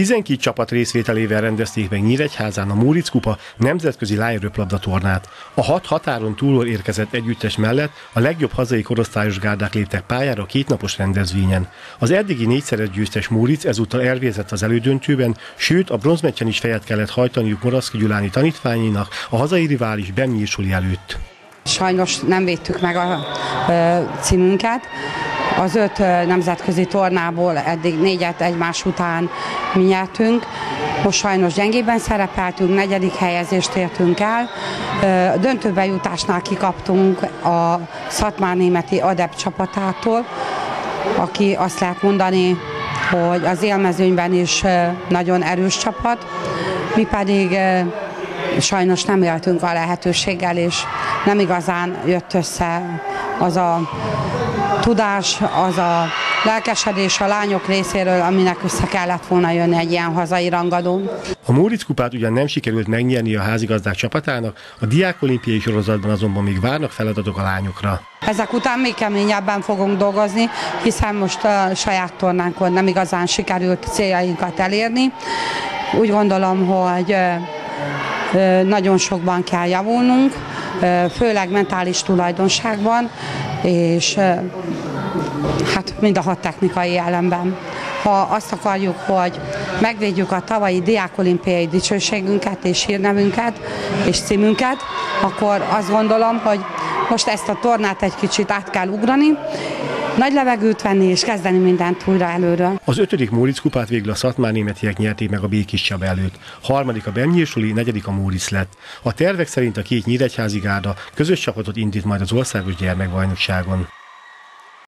12 csapat részvételével rendezték meg Nyíregyházán a Múric Kupa nemzetközi lányröplabda tornát. A hat határon túlról érkezett együttes mellett a legjobb hazai korosztályos gárdák léptek pályára a kétnapos rendezvényen. Az eddigi négyszeres győztes Múric ezúttal elvérzett az elődöntőben, sőt a bronzmeccsen is fejet kellett hajtaniuk Moraszki Gyuláni tanítványainak a hazai rivális Bemnyírsuli előtt. Sajnos nem védtük meg a címünket. Az öt nemzetközi tornából eddig négyet egymás után mi nyertünk. Most sajnos gyengében szerepeltünk, negyedik helyezést értünk el. Döntőbe jutásnál kikaptunk a Szatmár németi adept csapatától, aki azt lehet mondani, hogy az élmezőnyben is nagyon erős csapat, mi pedig sajnos nem éltünk a lehetőséggel, és nem igazán jött össze az a tudás, az a lelkesedés a lányok részéről, aminek össze kellett volna jönni egy ilyen hazai rangadón. A Móricz kupát ugyan nem sikerült megnyerni a házigazdák csapatának, a diákolimpiai sorozatban azonban még várnak feladatok a lányokra. Ezek után még keményebben fogunk dolgozni, hiszen most a saját tornánkon nem igazán sikerült céljainkat elérni. Úgy gondolom, hogy nagyon sokban kell javulnunk, főleg mentális tulajdonságban, és hát mind a hat technikai ellenben. Ha azt akarjuk, hogy megvédjük a tavalyi diákolimpiai dicsőségünket és hírnevünket és címünket, akkor azt gondolom, hogy most ezt a tornát egy kicsit át kell ugrani, nagy levegőt venni és kezdeni mindent újra előről. Az ötödik Móricz kupát végül a szatmár németiek nyerték meg a Békis Csaba előtt. Harmadik a Bemnyírsuli, negyedik a Móricz lett. A tervek szerint a két nyíregyházi gárda közös csapatot indít majd az országos gyermekbajnokságon.